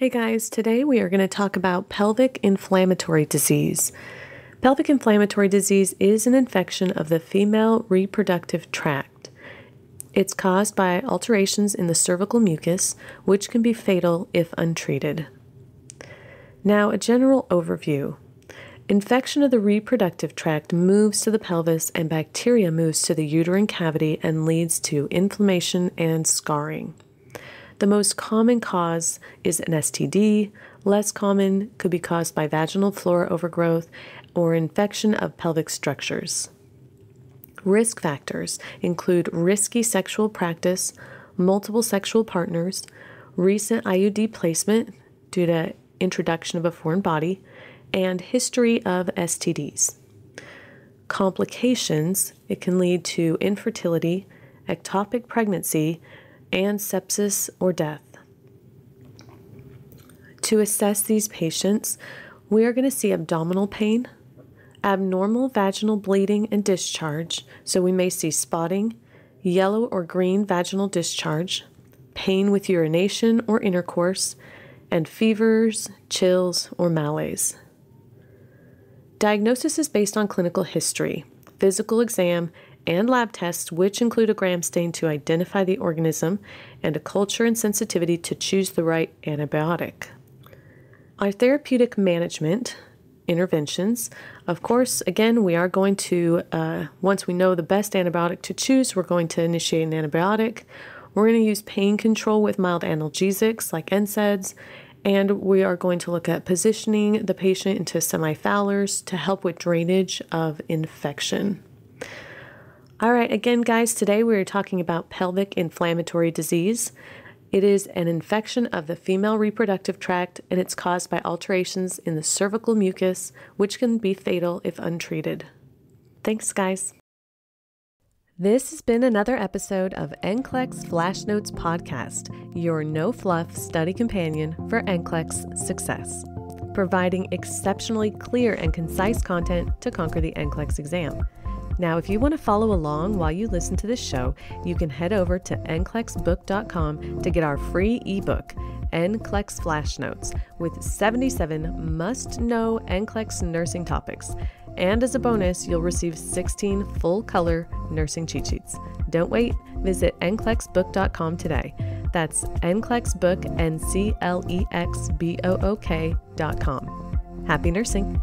Hey guys, today we are going to talk about pelvic inflammatory disease. Pelvic inflammatory disease is an infection of the female reproductive tract. It's caused by alterations in the cervical mucus, which can be fatal if untreated. Now, a general overview. Infection of the reproductive tract moves to the pelvis, and bacteria moves to the uterine cavity and leads to inflammation and scarring. The most common cause is an STD. Less common could be caused by vaginal flora overgrowth or infection of pelvic structures. Risk factors include risky sexual practice, multiple sexual partners, recent IUD placement due to introduction of a foreign body, and history of STDs. Complications, it can lead to infertility, ectopic pregnancy, and sepsis or death. To assess these patients, we are going to see abdominal pain, abnormal vaginal bleeding and discharge, so we may see spotting, yellow or green vaginal discharge, pain with urination or intercourse, and fevers, chills, or malaise. Diagnosis is based on clinical history, physical exam, and lab tests, which include a gram stain to identify the organism and a culture and sensitivity to choose the right antibiotic. Our therapeutic management interventions, of course, again, we are going to, uh, once we know the best antibiotic to choose, we're going to initiate an antibiotic. We're going to use pain control with mild analgesics like NSAIDs, and we are going to look at positioning the patient into semi-Fowler's to help with drainage of infection. All right, again, guys, today we are talking about pelvic inflammatory disease. It is an infection of the female reproductive tract and it's caused by alterations in the cervical mucus, which can be fatal if untreated. Thanks, guys. This has been another episode of NCLEX Flash Notes Podcast, your no fluff study companion for NCLEX success, providing exceptionally clear and concise content to conquer the NCLEX exam. Now, if you want to follow along while you listen to this show, you can head over to nclexbook.com to get our free ebook, NCLEX Flash Notes, with 77 must know NCLEX nursing topics. And as a bonus, you'll receive 16 full color nursing cheat sheets. Don't wait, visit nclexbook.com today. That's nclexbook, N C L E X B O O K.com. Happy nursing!